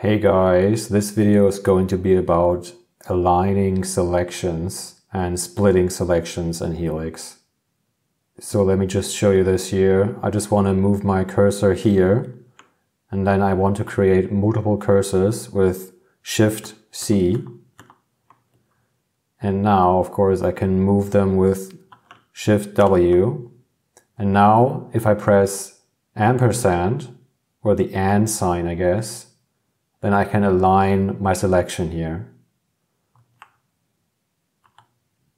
Hey guys, this video is going to be about aligning selections and splitting selections in Helix. So let me just show you this here. I just want to move my cursor here and then I want to create multiple cursors with Shift C. And now, of course, I can move them with Shift W. And now if I press ampersand or the and sign, I guess, then I can align my selection here.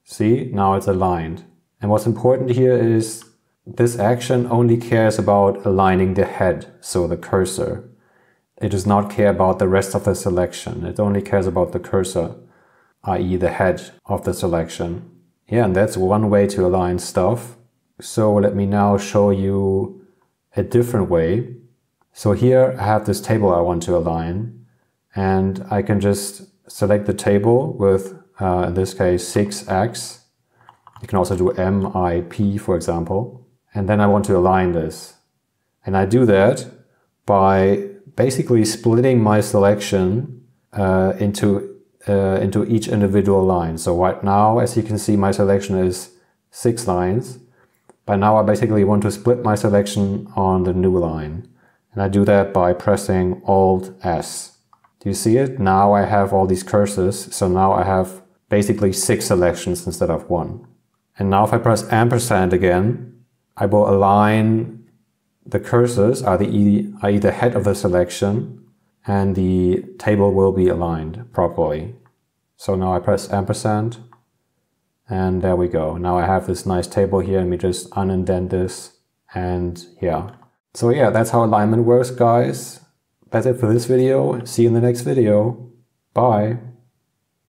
See, now it's aligned. And what's important here is this action only cares about aligning the head, so the cursor. It does not care about the rest of the selection. It only cares about the cursor, i.e. the head of the selection. Yeah, and that's one way to align stuff. So let me now show you a different way. So here I have this table I want to align and I can just select the table with, uh, in this case, 6x. You can also do MIP, for example. And then I want to align this. And I do that by basically splitting my selection uh, into, uh, into each individual line. So right now, as you can see, my selection is six lines. But now I basically want to split my selection on the new line. And I do that by pressing Alt S. Do you see it? Now I have all these cursors. So now I have basically six selections instead of one. And now if I press ampersand again, I will align the cursors, i.e. the head of the selection, and the table will be aligned properly. So now I press ampersand, and there we go. Now I have this nice table here, Let me just unindent this, and yeah. So yeah, that's how alignment works, guys. That's it for this video. See you in the next video. Bye.